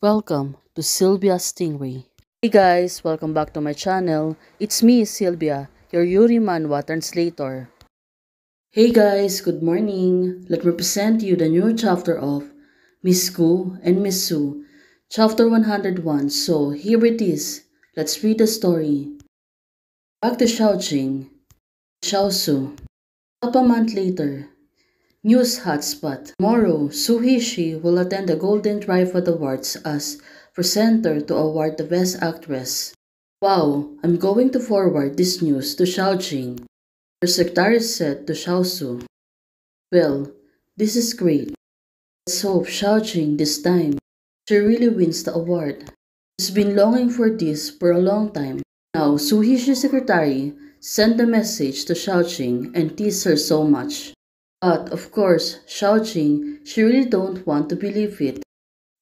Welcome to Sylvia Stingray. Hey guys, welcome back to my channel. It's me, Sylvia, your Yuri Manhwa translator. Hey guys, good morning. Let me present you the new chapter of Miss Gu and Miss Su, chapter 101. So here it is. Let's read the story. Back to Shaojing, Su. Half a month later, News Hotspot. Tomorrow, Su Hishi will attend the Golden Tripod Awards as presenter to award the Best Actress. Wow, I'm going to forward this news to Xiao Jing. Her secretary said to Xiao Su. Well, this is great. Let's hope Xiao Jing this time she really wins the award. She's been longing for this for a long time. Now, Su Hishi's secretary sent a message to Xiao Jing and teased her so much. But, of course, Xiaojing, she really don't want to believe it.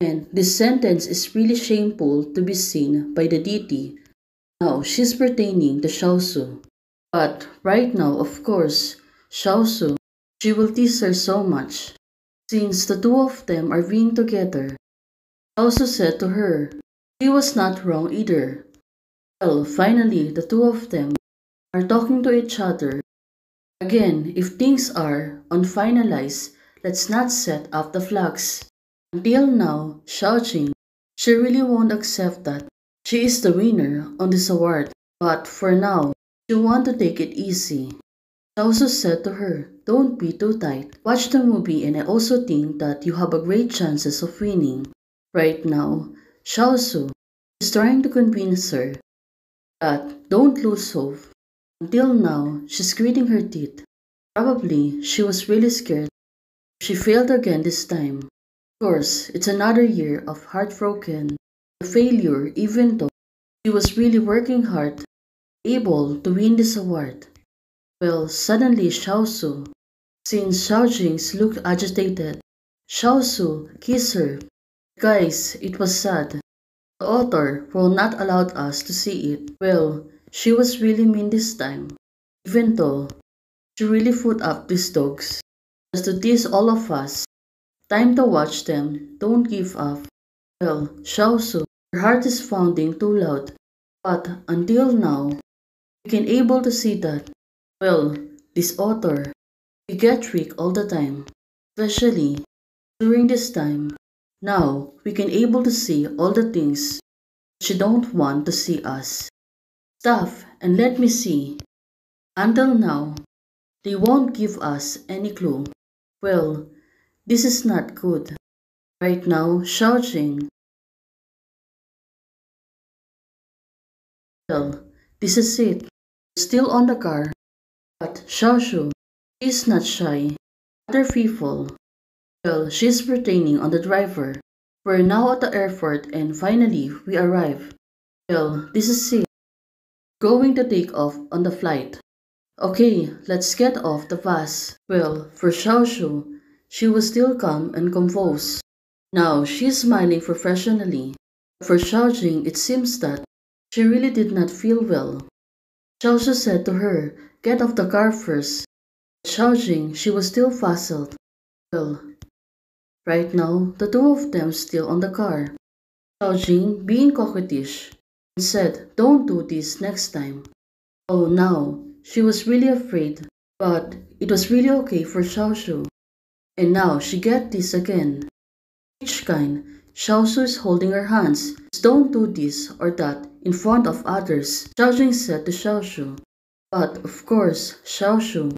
And this sentence is really shameful to be seen by the deity. Now, she's pertaining to Xiaosu. But right now, of course, Xiaosu, she will tease her so much. Since the two of them are being together, Xiaosu said to her, she was not wrong either. Well, finally, the two of them are talking to each other Again, if things are unfinalized, let's not set up the flags. Until now, Xiaojing, she really won't accept that. She is the winner on this award, but for now, she want to take it easy. I also said to her, don't be too tight. Watch the movie and I also think that you have a great chances of winning. Right now, Xiaosu is trying to convince her that don't lose hope until now, she's gritting her teeth. Probably she was really scared. She failed again this time. Of course, it's another year of heartbroken failure even though she was really working hard, able to win this award. Well, suddenly Xiaosu, since Xiaojing's looked agitated, Xiaosu kissed her. Guys, it was sad. The author will not allow us to see it. Well, she was really mean this time, even though she really put up these dogs. Just to tease all of us. Time to watch them, don't give up. Well, Xiaosu, her heart is pounding too loud. But until now, we can able to see that, well, this author, we get tricked all the time. Especially during this time. Now, we can able to see all the things she don't want to see us stuff and let me see. Until now, they won't give us any clue. Well, this is not good. Right now, shouting. Well, this is it. Still on the car. But Xiaoshu is not shy. Other people. Well, she's pertaining on the driver. We're now at the airport and finally we arrive. Well, this is it. Going to take off on the flight. Okay, let's get off the bus. Well, for Xiaoshu, she was still calm and composed. Now, she's smiling professionally. For Xiaojing, it seems that she really did not feel well. Xiaoshu said to her, get off the car first. Xiaojing, she was still puzzled. Well, right now, the two of them still on the car. Xiaojing, being coquettish, said, Don't do this next time. Oh, now, she was really afraid, but it was really okay for Xiaoshu. And now she get this again. Which kind? Xiaoshu is holding her hands. Don't do this or that in front of others, Xiaojing said to Xiaoshu. But of course, Xiaoshu,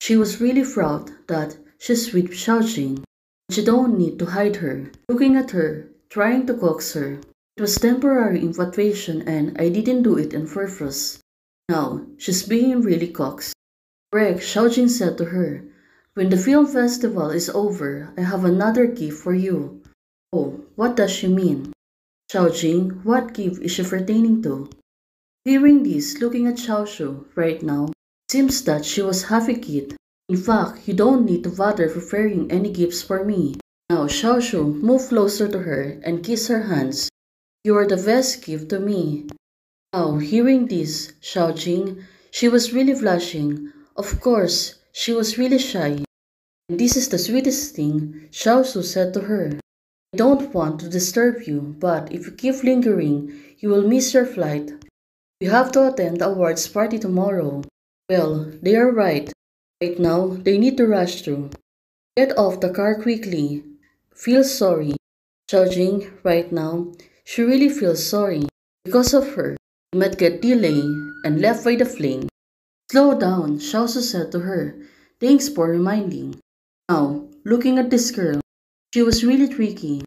she was really proud that she's with Xiaojing. She don't need to hide her. Looking at her, trying to coax her, it was temporary infatuation and I didn't do it on purpose. Now, she's being really coaxed. Greg Xiaojing said to her, When the film festival is over, I have another gift for you. Oh, what does she mean? Xiaojing, what gift is she pertaining to? Hearing this, looking at Xiaoshu right now, seems that she was half a kid. In fact, you don't need to bother preparing any gifts for me. Now Xiaoshu moved closer to her and kissed her hands. You are the best gift to me. Now, hearing this, Xiaojing, she was really blushing. Of course, she was really shy. And this is the sweetest thing Xiao Su said to her. I don't want to disturb you, but if you keep lingering, you will miss your flight. You have to attend the awards party tomorrow. Well, they are right. Right now, they need to rush through. Get off the car quickly. Feel sorry. Judging right now, she really feels sorry. Because of her, he might get delayed and left by the flame. Slow down, Xiaosu said to her. Thanks for reminding. Now, looking at this girl, she was really tricky.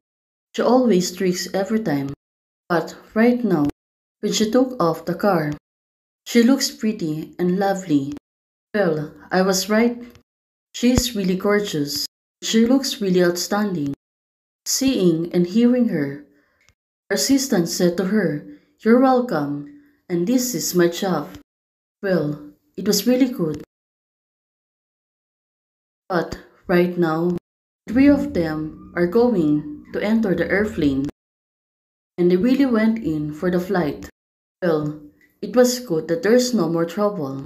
She always tricks every time. But right now, when she took off the car, she looks pretty and lovely. Well, I was right. She is really gorgeous. She looks really outstanding. Seeing and hearing her, her assistant said to her, You're welcome, and this is my job. Well, it was really good. But right now, three of them are going to enter the airplane, and they really went in for the flight. Well, it was good that there's no more trouble.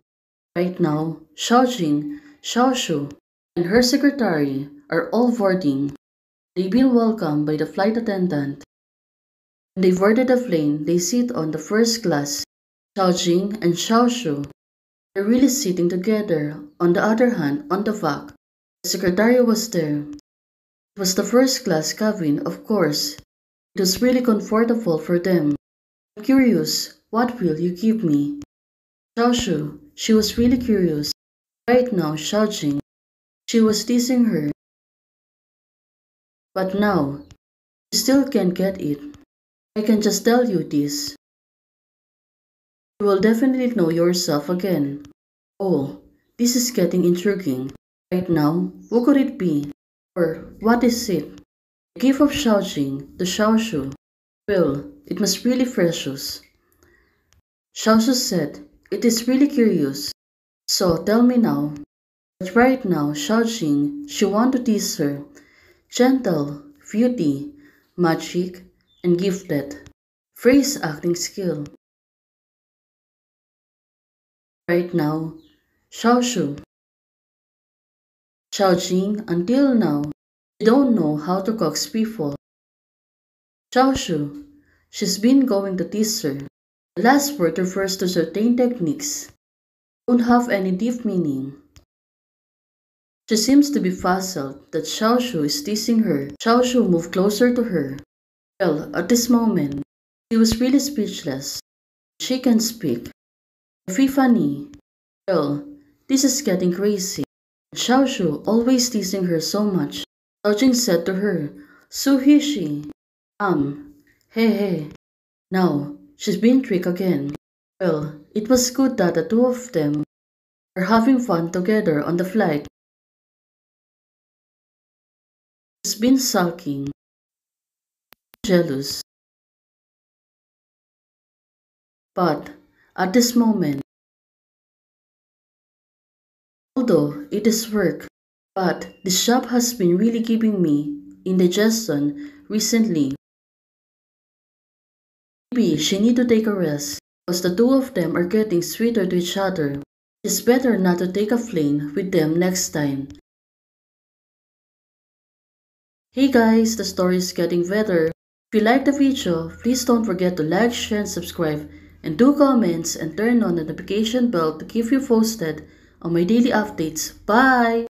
Right now, Xiaojing, Xiaoshu, and her secretary are all boarding. They've been welcomed by the flight attendant. When they boarded the plane, they sit on the first class. Xiaojing and Xiaoshu are really sitting together. On the other hand, on the back, the secretary was there. It was the first class cabin, of course. It was really comfortable for them. I'm curious, what will you give me? Xiaoshu, she was really curious. Right now, Xiaojing, she was teasing her. But now, you still can't get it. I can just tell you this. You will definitely know yourself again. Oh, this is getting intriguing. Right now, who could it be? Or what is it? The gift of Xiaojing, the Xiaoshu. Well, it must really precious. Xiaoshu said, it is really curious. So tell me now. But right now, Xiaojing, she want to tease her. Gentle, beauty, magic, and gifted. Phrase acting skill. Right now, Xiaoshu. Xiaojing, until now, she don't know how to coax people. Xiaoshu, she's been going to tease her. The last word refers to certain techniques. Don't have any deep meaning. She seems to be puzzled that Xiaoshu is teasing her. Xiaoshu moved closer to her. Well, at this moment, she was really speechless. She can speak. Epiphany. Well, this is getting crazy. Xiaoshu always teasing her so much. Xiaojing said to her, Su Hishi. Um, hey hey. Now, she's been tricked again. Well, it was good that the two of them are having fun together on the flight. She's been sulking, jealous. But at this moment, although it is work, but the shop has been really giving me indigestion recently. Maybe she need to take a rest, because the two of them are getting sweeter to each other. It's better not to take a plane with them next time. Hey guys, the story is getting better. If you like the video, please don't forget to like, share, and subscribe. And do comments and turn on the notification bell to keep you posted on my daily updates. Bye!